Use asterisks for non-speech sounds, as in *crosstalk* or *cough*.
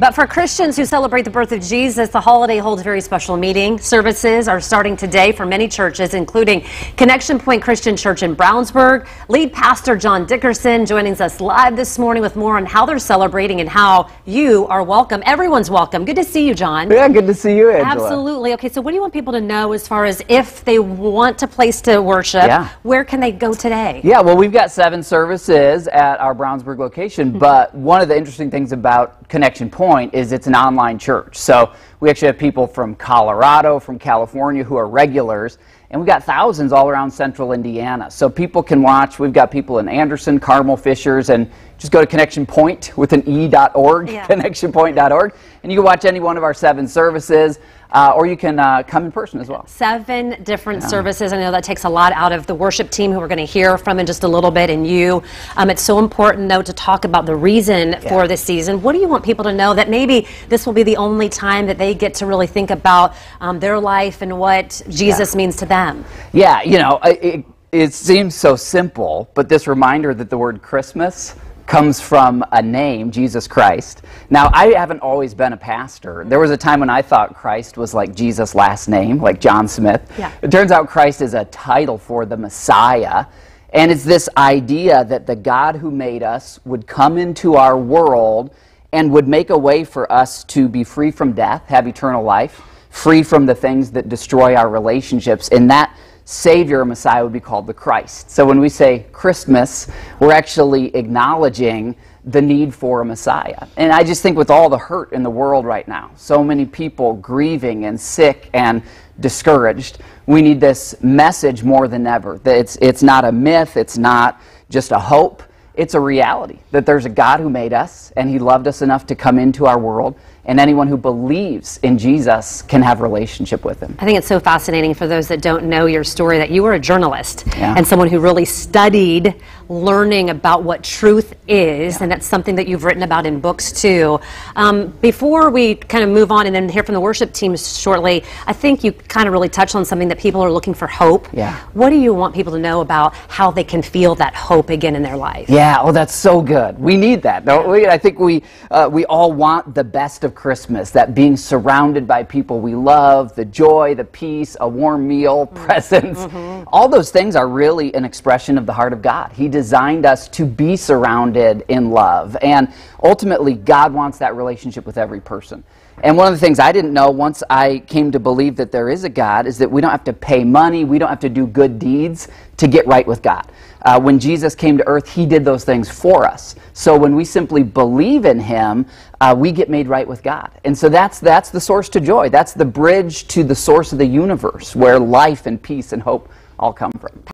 But for Christians who celebrate the birth of Jesus, the holiday holds very special meaning. Services are starting today for many churches, including Connection Pointe Christian Church in Brownsburg. Lead pastor John Dickerson joining us live this morning with more on how they're celebrating and how you are welcome. Everyone's welcome. Good to see you, John. Yeah, good to see you, Angela. Absolutely. Okay, so what do you want people to know as far as if they want a place to worship, Yeah. where can they go today? Yeah, well, we've got seven services at our Brownsburg location, hmm. but one of the interesting things about Connection Pointe is it's an online church. So we actually have people from Colorado, from California who are regulars, and we've got thousands all around central Indiana. So people can watch. We've got people in Anderson, Carmel, Fishers, and just go to Connection Point with an e.org, Yeah. connectionpoint.org, and you can watch any one of our seven services, uh, or you can uh, come in person as well. Seven different services. I know that takes a lot out of the worship team who we're going to hear from in just a little bit, and you. Um, it's so important, though, to talk about the reason for this season. What do you want people to know that maybe this will be the only time that they get to really think about um, their life and what Jesus means to them? Yeah, you know, it, it seems so simple, but this reminder that the word Christmas comes from a name, Jesus Christ. Now, I haven't always been a pastor. There was a time when I thought Christ was like Jesus' last name, like John Smith. Yeah. It turns out Christ is a title for the Messiah. And it's this idea that the God who made us would come into our world and would make a way for us to be free from death, have eternal life, free from the things that destroy our relationships. And that Savior Messiah would be called the Christ. So when we say Christmas, we're actually acknowledging the need for a Messiah. And I just think with all the hurt in the world right now, so many people grieving and sick and discouraged, we need this message more than ever. That it's, it's not a myth, it's not just a hope, it's a reality that there's a God who made us and he loved us enough to come into our world and anyone who believes in Jesus can have relationship with him. I think it's so fascinating for those that don't know your story that you were a journalist Yeah. and someone who really studied learning about what truth is, and that's something that you've written about in books too. Um, before we kind of move on and then hear from the worship team shortly, I think you kind of really touched on something that people are looking for hope. Yeah. What do you want people to know about how they can feel that hope again in their life? Yeah, oh, that's so good. We need that, don't we? I think we uh, we all want the best of Christmas, that being surrounded by people we love, the joy, the peace, a warm meal, *laughs* presents. All those things are really an expression of the heart of God. He designed us to be surrounded in love, and ultimately, God wants that relationship with every person. And one of the things I didn't know once I came to believe that there is a God is that we don't have to pay money, we don't have to do good deeds to get right with God. Uh, when Jesus came to earth, he did those things for us. So when we simply believe in him, uh, we get made right with God. And so that's, that's the source to joy. That's the bridge to the source of the universe where life and peace and hope all come from.